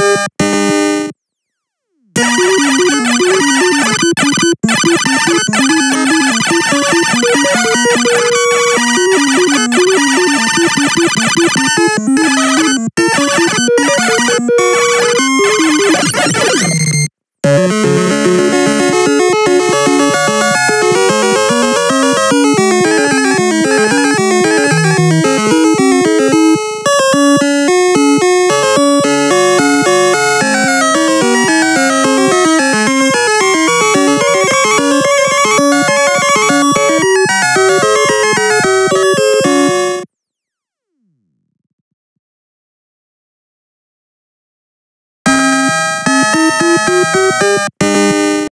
you Boop boop.